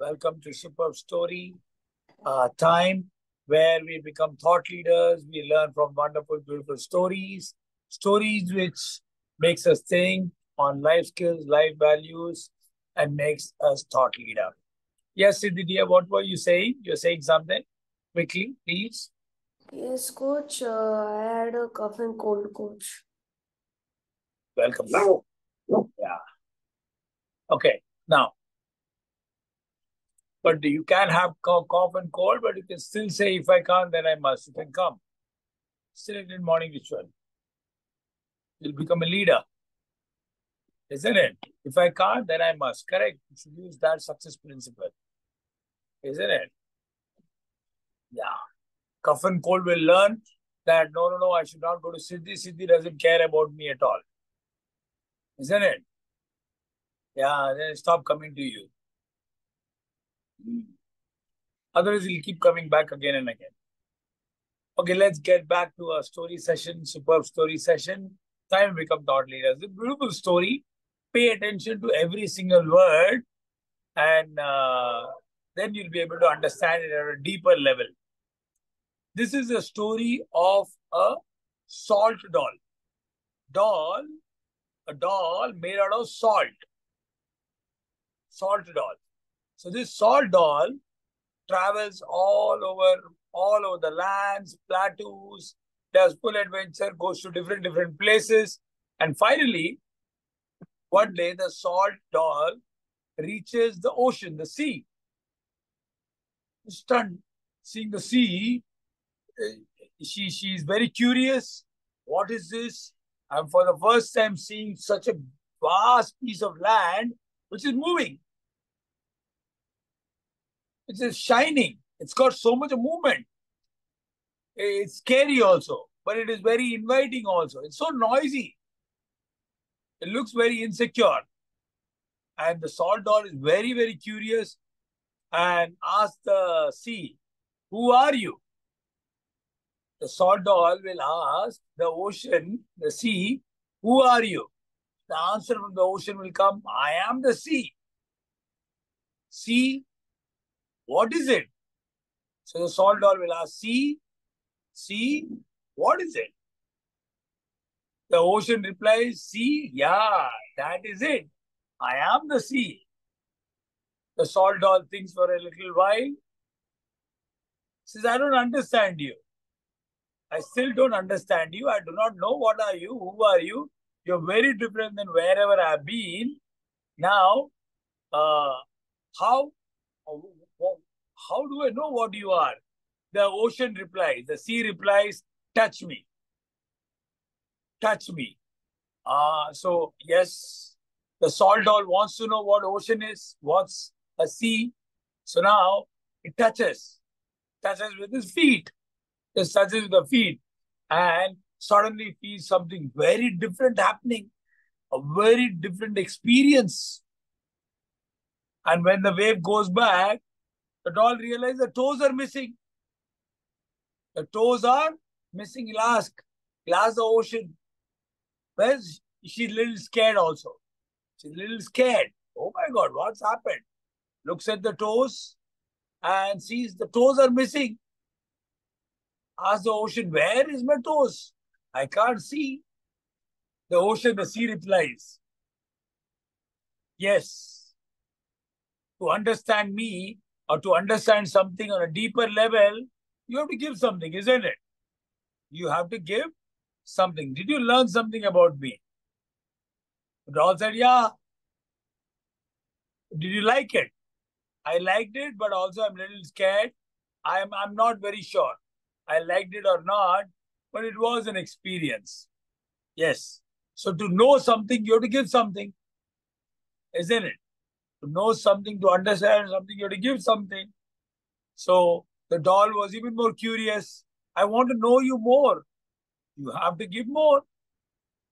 Welcome to Superb Story uh, Time, where we become thought leaders. We learn from wonderful, beautiful stories, stories which makes us think on life skills, life values, and makes us thought leader. Yes, Siddhi what were you saying? You're saying something quickly, please. Yes, coach. Uh, I had a cough and cold, coach. Welcome back. Yeah. Okay. Now, but you can have cough and cold, but you can still say, if I can't, then I must. You can come. Still in morning ritual. You'll become a leader. Isn't it? If I can't, then I must. Correct. You should use that success principle. Isn't it? Yeah. Cough and cold will learn that no, no, no, I should not go to Siddhi. Siddhi doesn't care about me at all. Isn't it? Yeah, then stop coming to you. Otherwise, he'll keep coming back again and again. Okay, let's get back to a story session, superb story session. Time become thought leaders. A beautiful story. Pay attention to every single word, and uh, then you'll be able to understand it at a deeper level. This is a story of a salt doll. Doll, a doll made out of salt. Salt doll. So this salt doll travels all over, all over the lands, plateaus, does full adventure, goes to different, different places. And finally, one day the salt doll reaches the ocean, the sea. Stunned, seeing the sea, eh, she she is very curious. What is this? I'm for the first time seeing such a vast piece of land which is moving. It is shining. It's got so much movement. It's scary also, but it is very inviting also. It's so noisy. It looks very insecure. And the salt doll is very, very curious and asks the sea, Who are you? the salt doll will ask the ocean, the sea, who are you? The answer from the ocean will come, I am the sea. Sea, what is it? So the salt doll will ask, sea, sea, what is it? The ocean replies, sea, yeah, that is it. I am the sea. The salt doll thinks for a little while, says, I don't understand you. I still don't understand you. I do not know what are you, who are you. You're very different than wherever I've been. Now, uh, how, how do I know what you are? The ocean replies, the sea replies, touch me. Touch me. Uh, so, yes, the salt doll wants to know what ocean is, what's a sea. So now it touches, touches with his feet just touches with the feet and suddenly feels something very different happening, a very different experience. And when the wave goes back, the doll realizes the toes are missing. The toes are missing. He'll ask, he'll ask the ocean. Well, she's a little scared also. She's a little scared. Oh my God, what's happened? Looks at the toes and sees the toes are missing. Ask the ocean, where is my toes? I can't see. The ocean, the sea replies, yes. To understand me or to understand something on a deeper level, you have to give something, isn't it? You have to give something. Did you learn something about me? Doll said, yeah. Did you like it? I liked it, but also I'm a little scared. I'm, I'm not very sure. I liked it or not, but it was an experience. Yes. So to know something, you have to give something, isn't it? To know something, to understand something, you have to give something. So the doll was even more curious. I want to know you more. You have to give more.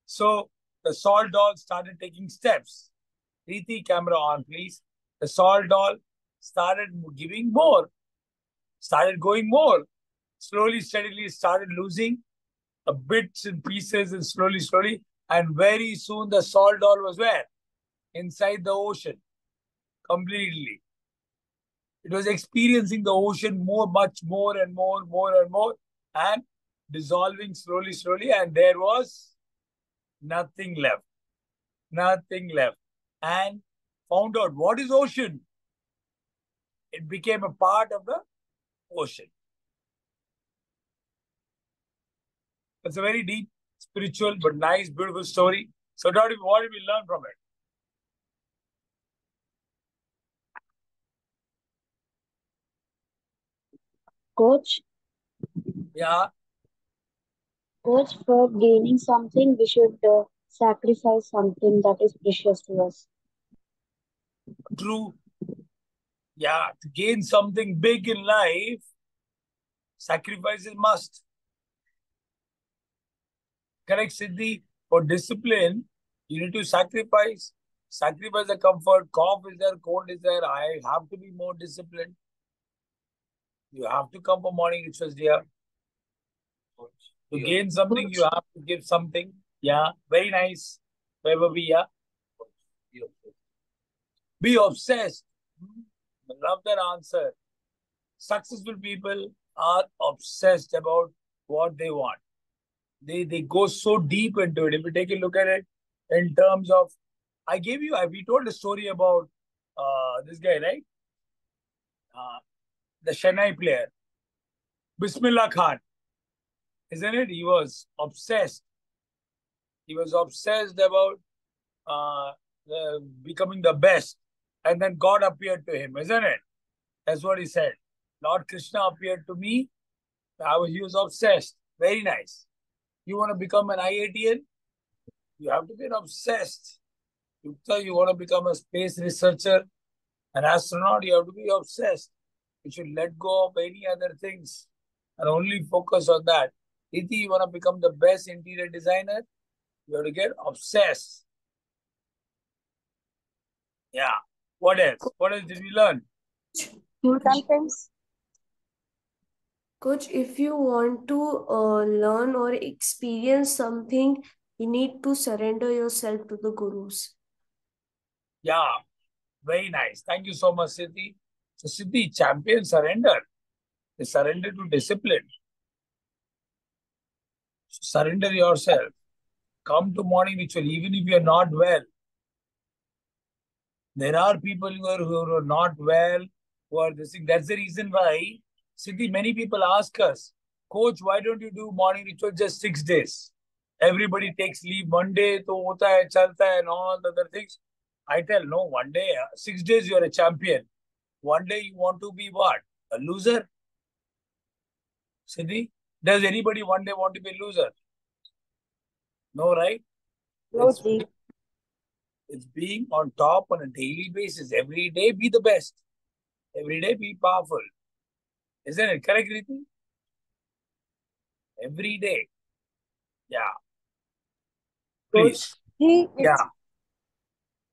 So the salt doll started taking steps. Preeti, camera on, please. The salt doll started giving more, started going more slowly, steadily started losing bits and pieces and slowly, slowly. And very soon the salt doll was where? Inside the ocean. Completely. It was experiencing the ocean more, much more and more, more and more, and dissolving slowly, slowly. And there was nothing left. Nothing left. And found out what is ocean. It became a part of the ocean. It's a very deep, spiritual, but nice, beautiful story. So, what did we learn from it? Coach, Yeah, coach, for gaining something, we should uh, sacrifice something that is precious to us. true. Yeah, to gain something big in life, sacrifice is must. Correct, Siddhi? For discipline, you need to sacrifice. Sacrifice the comfort. Cough is there, cold is there. I have to be more disciplined. You have to come for morning rituals, dear. To gain something, you have to give something. Yeah, very nice. Wherever we are. Be obsessed. Love that answer. Successful people are obsessed about what they want. They they go so deep into it. If you take a look at it in terms of, I gave you, I we told a story about uh this guy, right? Uh, the shehnai player, Bismillah Khan, isn't it? He was obsessed. He was obsessed about uh, becoming the best, and then God appeared to him, isn't it? That's what he said. Lord Krishna appeared to me. I was, he was obsessed. Very nice. You want to become an IITian? You have to be obsessed. Yukta, you want to become a space researcher, an astronaut, you have to be obsessed. You should let go of any other things and only focus on that. Iti, you want to become the best interior designer? You have to get obsessed. Yeah. What else? What else did we learn? Sometimes, Coach, if you want to uh, learn or experience something, you need to surrender yourself to the gurus. Yeah. Very nice. Thank you so much, Siddhi. So, Siddhi, champion surrender. They surrender to discipline. So surrender yourself. Come to morning ritual, even if you're not well. There are people who are, who are not well, who are this thing. That's the reason why, Siddhi, many people ask us, Coach, why don't you do morning ritual just six days? Everybody takes leave one day, to hota hai, chalta hai, and all the other things. I tell, no, one day, six days you're a champion. One day you want to be what? A loser? Siddhi, does anybody one day want to be a loser? No, right? It's, Coach, it's being on top on a daily basis. Every day, be the best. Every day, be powerful. Isn't it correct, Riti? Every day. Yeah. Please. He- Yeah.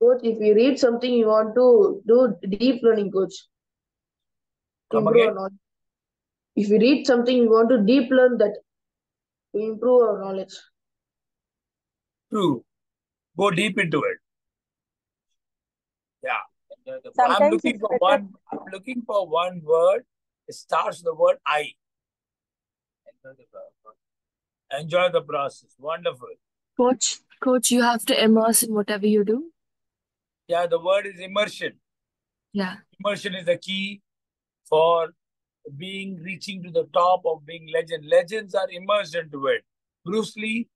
Coach, if you read something, you want to do deep learning, coach. To Come improve again. our knowledge. If you read something, you want to deep learn that to improve our knowledge. True. Go deep into it. Yeah. I'm looking for one. I'm looking for one word. It starts with the word I. Enjoy the process. Wonderful. Coach, coach, you have to immerse in whatever you do. Yeah, the word is immersion. Yeah. Immersion is the key for being reaching to the top of being legend. Legends are immersed into it. Bruce Lee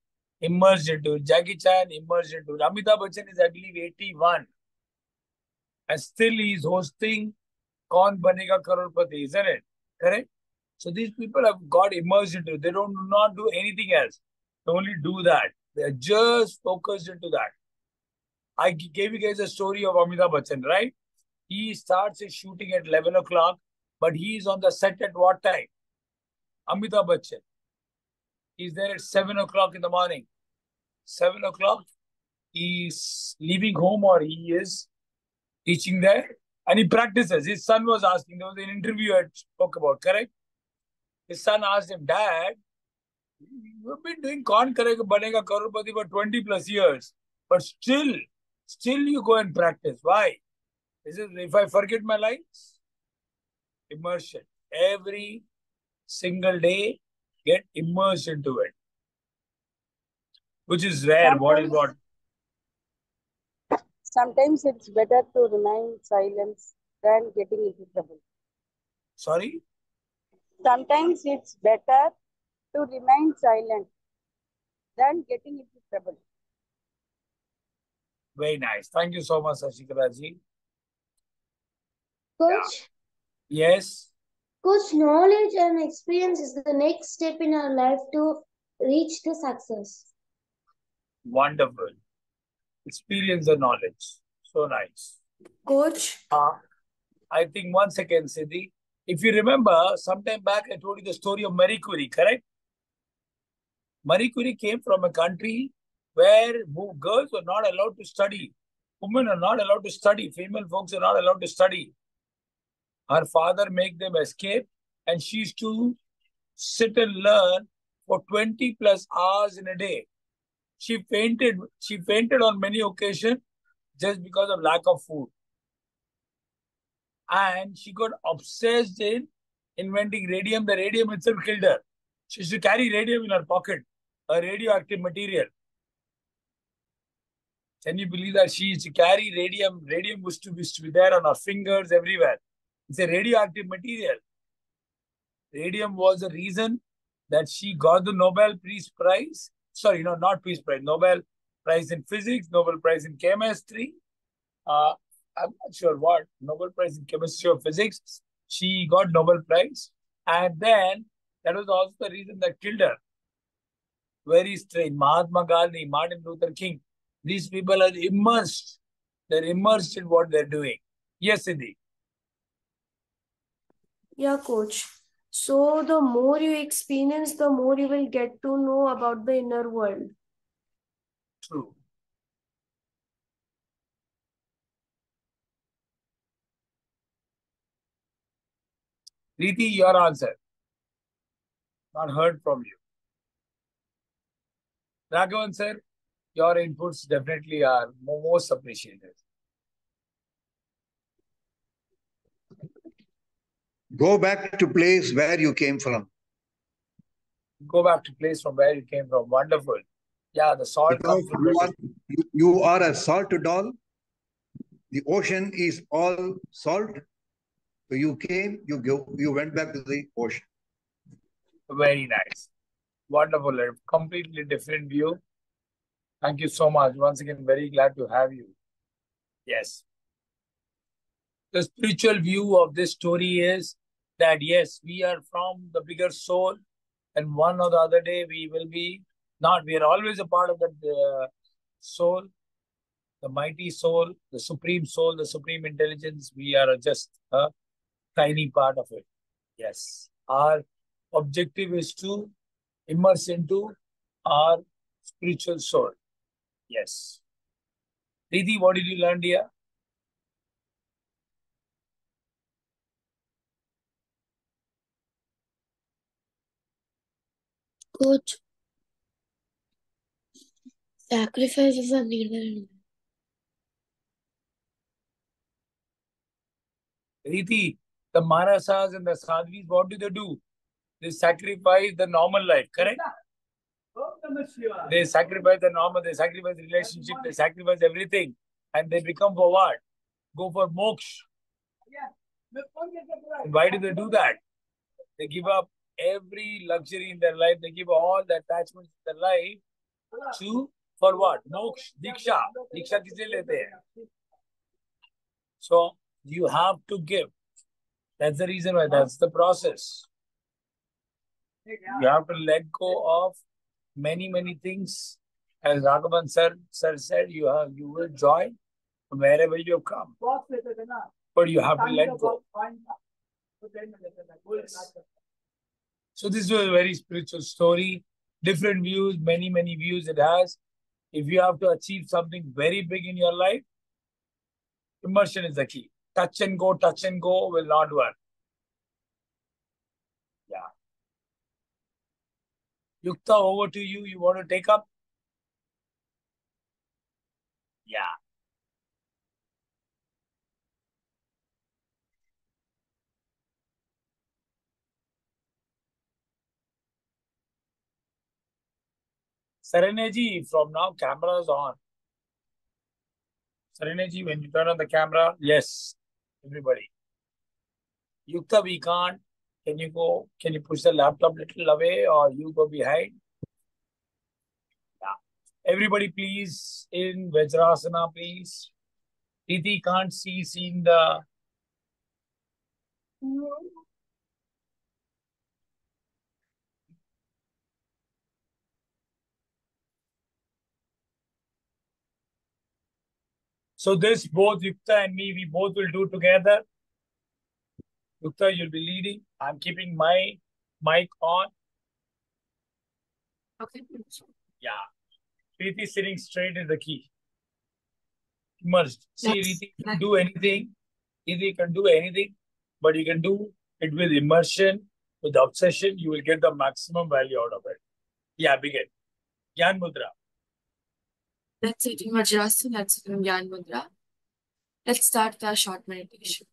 immersed into it. Jackie Chan immersed into it. Amitabh Bachchan is, I believe, 81. And still he is hosting Kaun Banega Crorepati, isn't it? Correct? So these people have got immersed into it. They don't not do anything else. They only do that. They are just focused into that. I gave you guys a story of Amitabh Bachchan, right? He starts his shooting at 11 o'clock, but he is on the set at what time? Amitabh Bachchan. He's there at 7 o'clock in the morning. 7 o'clock, he's leaving home or he is teaching there and he practices. His son was asking, there was an interview I spoke about, correct? His son asked him, Dad, you've been doing Kaun Karega Banega Crorepati for 20 plus years, but still, still you go and practice. Why? Is it if I forget my lines? Immersion. Every single day, get immersed into it. Which is rare. What is what? Sometimes it's better to remain silent than getting into trouble. Sorry? Sometimes it's better to remain silent than getting into trouble. Very nice. Thank you so much, Sashikala ji. Coach, Yes. coach, knowledge and experience is the next step in our life to reach the success. Wonderful. Experience the knowledge. So nice. Coach, Uh, I think one second, Siddhi. If you remember, sometime back I told you the story of Marie Curie, correct? Marie Curie came from a country where girls were not allowed to study. Women are not allowed to study. Female folks are not allowed to study. Her father make them escape and she used to sit and learn for 20 plus hours in a day. She fainted. She fainted on many occasions just because of lack of food and she got obsessed in inventing radium. The radium itself killed her. She used to carry radium in her pocket, a radioactive material. Can you believe that she used to carry radium? Radium used to, used to be there on her fingers everywhere. It's a radioactive material. Radium was the reason that she got the Nobel Peace Prize. Sorry, no, not Peace Prize. Nobel Prize in Physics, Nobel Prize in Chemistry. Uh, I'm not sure what Nobel Prize in Chemistry or Physics. She got Nobel Prize, and then that was also the reason that killed her. Very strange. Mahatma Gandhi, Martin Luther King. These people are immersed. They're immersed in what they're doing. Yes, Siddhi. yeah, coach. So the more you experience, the more you will get to know about the inner world. True. Preeti, your answer. Not heard from you. Raghavan sir, your inputs definitely are most appreciated. Go back to place where you came from. Go back to place from where you came from. Wonderful. Yeah, the salt you are, you, you are a salt doll. The ocean is all salt. So you came, you go, you went back to the ocean. Very nice. Wonderful. A completely different view. Thank you so much. Once again, very glad to have you. Yes. The spiritual view of this story is that yes, we are from the bigger soul, and one or the other day we will be not, we are always a part of that uh, soul, the mighty soul, the supreme soul, the supreme intelligence. We are just a tiny part of it. Yes. Our objective is to immerse into our spiritual soul. Yes. Preeti, what did you learn, dear? Coach, sacrifices are needed. Preeti, the Manasas and the Sadhvis, what do they do? They sacrifice the normal life, correct? They sacrifice the normal, they sacrifice the relationship, they sacrifice everything. And they become for what? Go for moksha. Why do they do that? They give up every luxury in their life. They give all the attachments in their life to, for what? Moksha, diksha. Diksha kise lete hai. So, you have to give. That's the reason why, that's the process. You have to let go of many, many things. As Raghavan sir, sir said, you have you will join from wherever you have come. But you have to let go. Yes. So this was a very spiritual story. Different views, many, many views it has. If you have to achieve something very big in your life, immersion is the key. Touch and go, touch and go will not work. Yukta, over to you. You want to take up? Yeah. Serenaji, from now, camera's on. Serenaji, when you turn on the camera, yes, everybody. Yukta, we can't. Can you go? Can you push the laptop little away or you go behind? Yeah. Everybody, please, in Vajrasana, please. Titi can't see, seeing the. So this both Yukta and me, we both will do together. Yukta, you'll be leading. I'm keeping my mic on. Okay. Yeah. Preeti sitting straight is the key. Immersed. See. Preeti can do anything. Preeti can do anything, but you can do it with immersion, with obsession. You will get the maximum value out of it. Yeah, begin. Gyan Mudra. That's it. in Vajrasana. Let's Gyan Mudra. Let's start with our short meditation.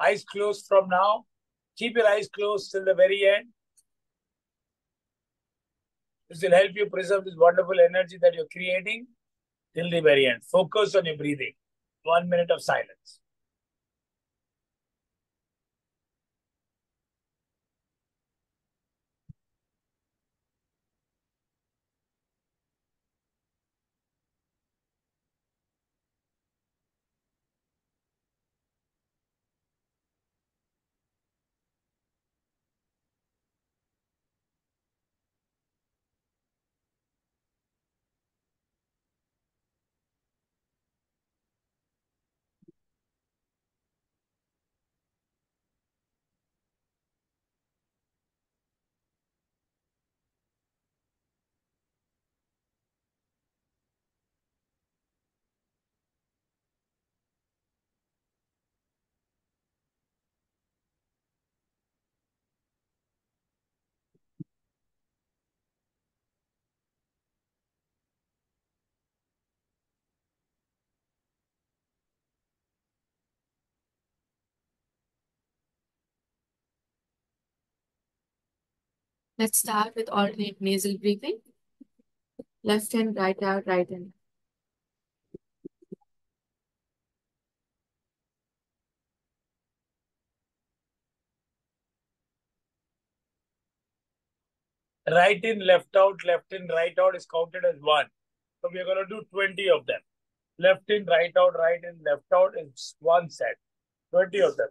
Eyes closed from now. Keep your eyes closed till the very end. This will help you preserve this wonderful energy that you're creating till the very end. Focus on your breathing. One minute of silence. Let's start with alternate nasal breathing. Left hand, right out, right in. Right in, left out, left in, right out is counted as one. So we're going to do 20 of them. Left in, right out, right in, left out is one set. 20 of them.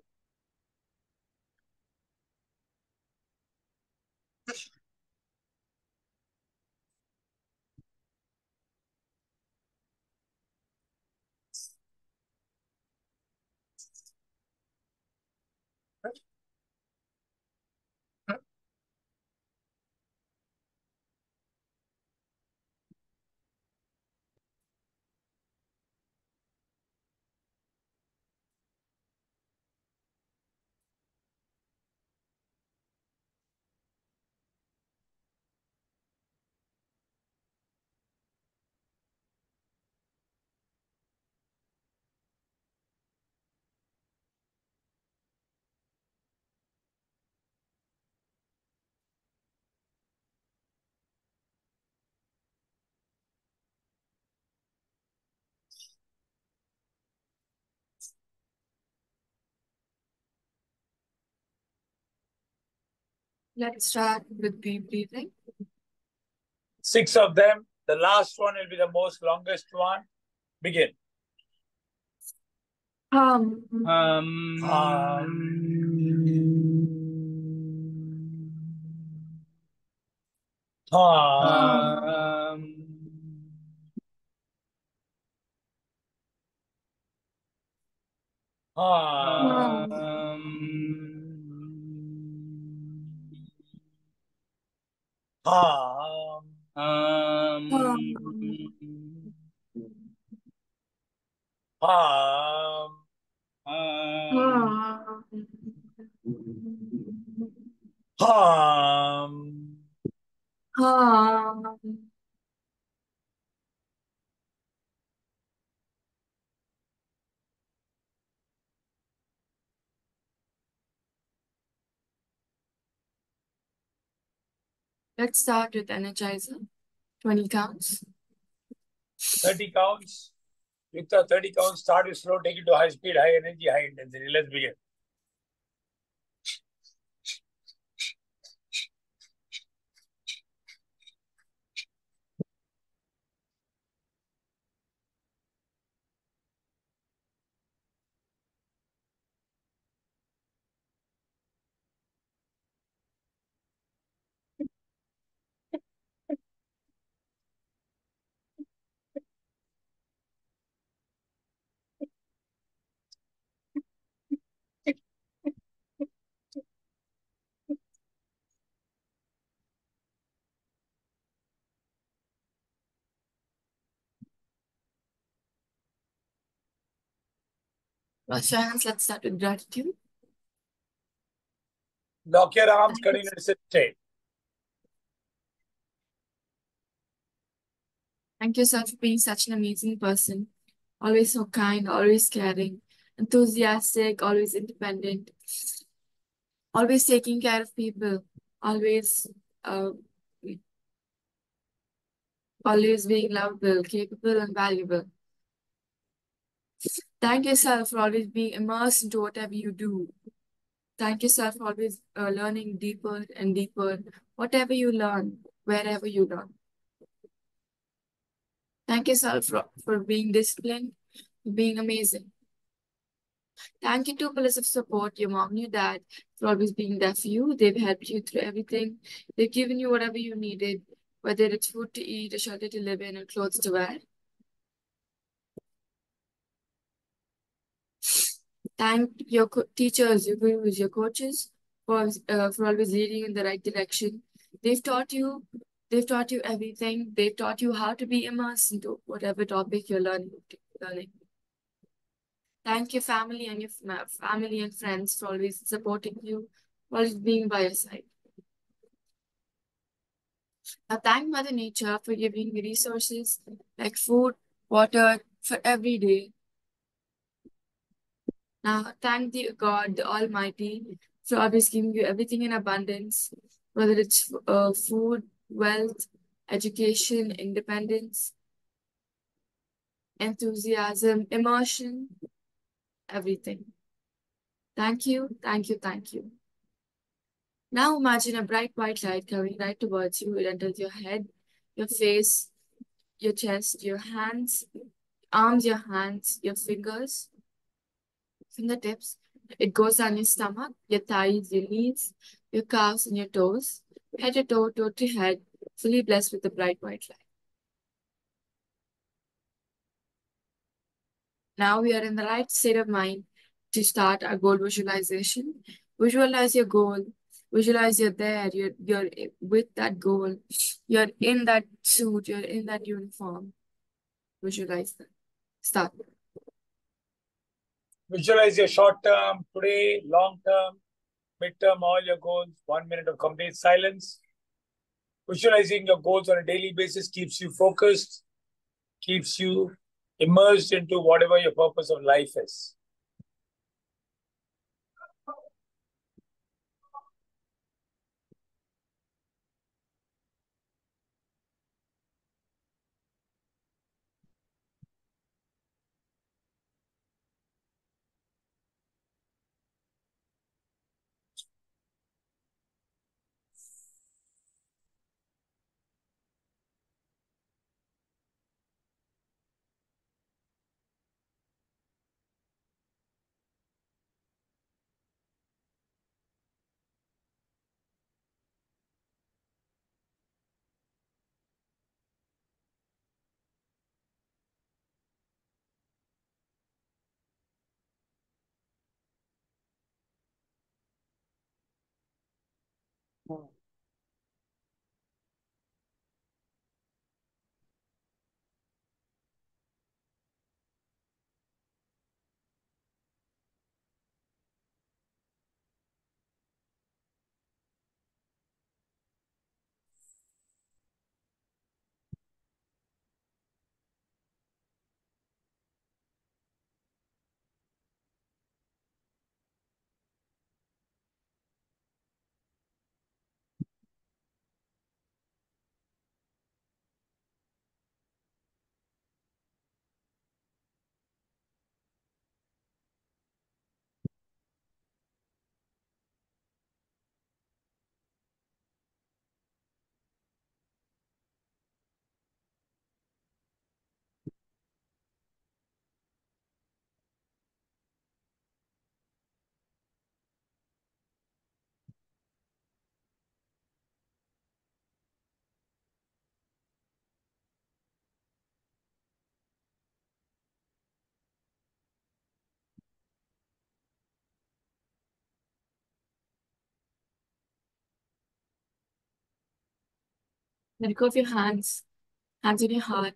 Let's start with deep breathing. Six of them. The last one will be the most longest one. Begin. Um, Um, um, um, um, um, Start with Energizer. 20 counts. 30 counts. The 30 counts, start with slow, take it to high speed, high energy, high intensity. Let's begin. Wash your hands. Let's start with gratitude. Lock your arms, continue to sit straight. Thank you, sir, for being such an amazing person. Always so kind, always caring, enthusiastic, always independent, always taking care of people, always, uh, always being lovable, capable, and valuable. Thank yourself for always being immersed into whatever you do. Thank yourself for always uh, learning deeper and deeper, whatever you learn, wherever you learn. Thank yourself for, for being disciplined, for being amazing. Thank you to pillars of support, your mom your dad, for always being there for you. They've helped you through everything. They've given you whatever you needed, whether it's food to eat, a shelter to live in, or clothes to wear. Thank your teachers, your gurus, your coaches for, uh, for always leading in the right direction. They've taught you, they've taught you everything. They've taught you how to be immersed into whatever topic you're learning. learning. Thank your family and your family and friends for always supporting you, always being by your side. I thank Mother Nature for giving you resources like food, water for every day. Now, thank the God, the Almighty, for always giving you everything in abundance, whether it's uh, food, wealth, education, independence, enthusiasm, emotion, everything. Thank you, thank you, thank you. Now imagine a bright white light coming right towards you. It enters your head, your face, your chest, your hands, arms, your hands, your fingers, fingertips. It goes down your stomach, your thighs, your knees, your calves, and your toes. Head to toe, toe to head, fully blessed with the bright white light. Now we are in the right state of mind to start our goal visualization. Visualize your goal. Visualize you're there. You're you're with that goal. You're in that suit. You're in that uniform. Visualize that. Start. Visualize your short term, today, long term, mid-term, all your goals. One minute of complete silence. Visualizing your goals on a daily basis keeps you focused, keeps you immersed into whatever your purpose of life is. Oh. Let go of your hands, hands in your heart,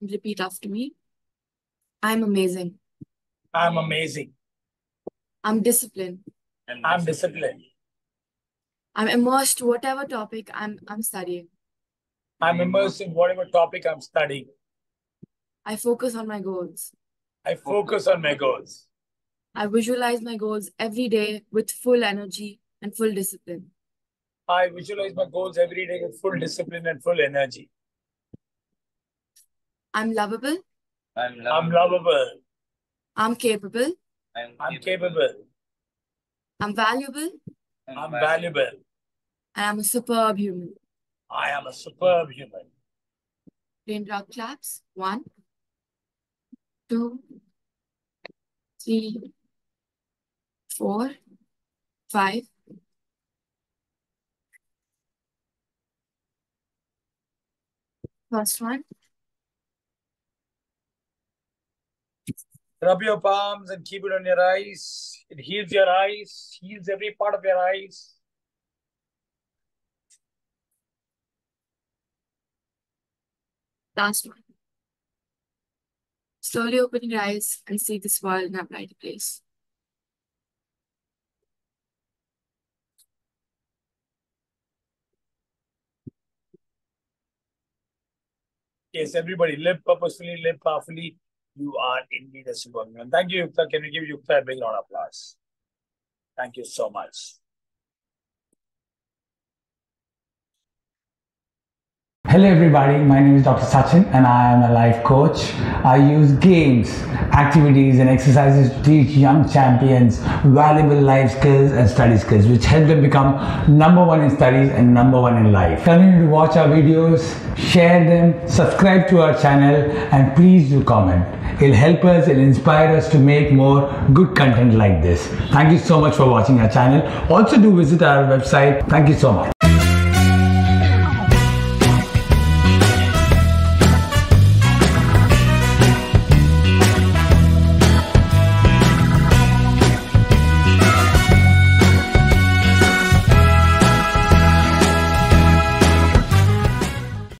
and repeat after me. I'm amazing. I'm amazing. I'm disciplined. I'm disciplined. I'm immersed to whatever topic I'm I'm studying. I'm immersed in whatever topic I'm studying. I focus on my goals. I focus on my goals. I visualize my goals every day with full energy and full discipline. I visualize my goals every day with full discipline and full energy. I'm lovable. I'm I'm lovable. I'm capable. I'm, I'm capable. I'm valuable. I'm valuable. And I'm a superb human. I am a superb human. Raindrop claps. One, two, three, four, five. First one. Rub your palms and keep it on your eyes. It heals your eyes, heals every part of your eyes. Last one. Slowly open your eyes and see this world in a brighter place. Yes, everybody, live purposefully, live powerfully. You are indeed a superhuman. Thank you, Yukta. Can we give Yukta a big round of applause? Thank you so much. Hello everybody, my name is Dr. Sachin and I am a life coach. I use games, activities and exercises to teach young champions valuable life skills and study skills which help them become number one in studies and number one in life. Continue to watch our videos, share them, subscribe to our channel and please do comment. It'll help us, it'll inspire us to make more good content like this. Thank you so much for watching our channel. Also do visit our website. Thank you so much.